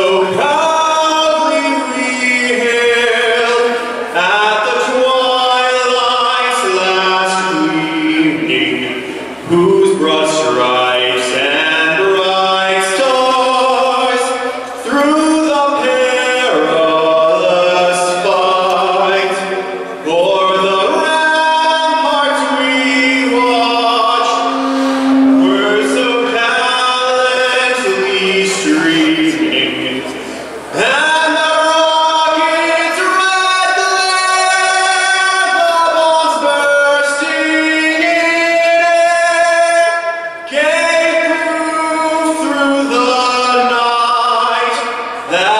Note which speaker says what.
Speaker 1: so. that